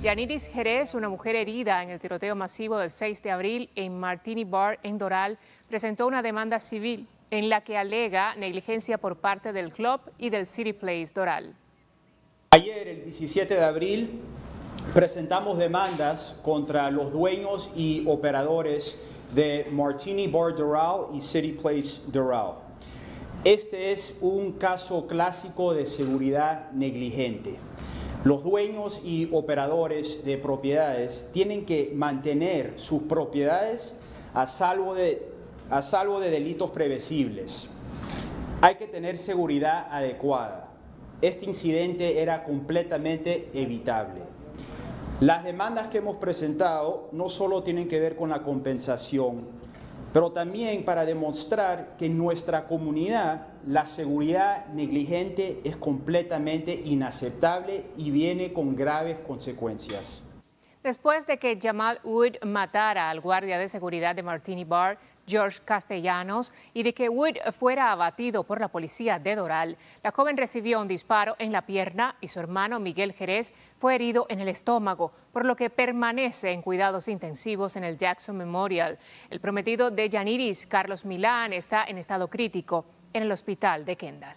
Yaniris Jerez, una mujer herida en el tiroteo masivo del 6 de abril en Martini Bar en Doral, presentó una demanda civil en la que alega negligencia por parte del club y del City Place Doral. Ayer, el 17 de abril, presentamos demandas contra los dueños y operadores de Martini Bar Doral y City Place Doral. Este es un caso clásico de seguridad negligente. Los dueños y operadores de propiedades tienen que mantener sus propiedades a salvo de, a salvo de delitos previsibles. Hay que tener seguridad adecuada. Este incidente era completamente evitable. Las demandas que hemos presentado no solo tienen que ver con la compensación, pero también para demostrar que en nuestra comunidad la seguridad negligente es completamente inaceptable y viene con graves consecuencias. Después de que Jamal Wood matara al guardia de seguridad de Martini Bar, George Castellanos, y de que Wood fuera abatido por la policía de Doral, la joven recibió un disparo en la pierna y su hermano Miguel Jerez fue herido en el estómago, por lo que permanece en cuidados intensivos en el Jackson Memorial. El prometido de Yaniris, Carlos Milán, está en estado crítico en el hospital de Kendall.